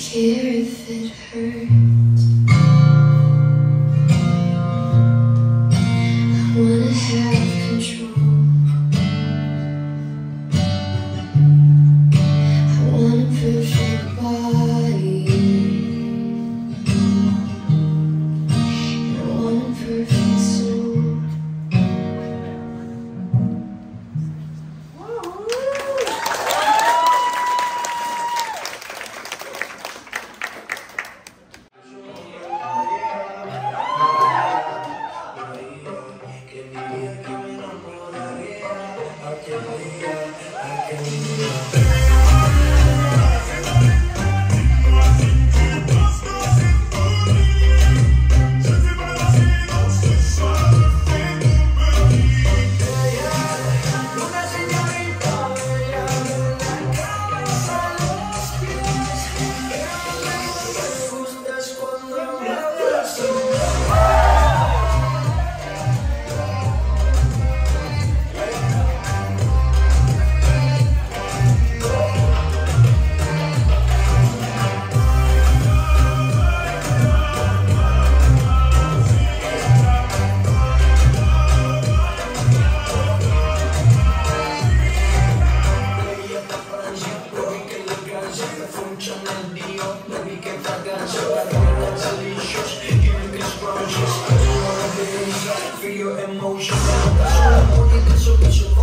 care if it hurts. Put your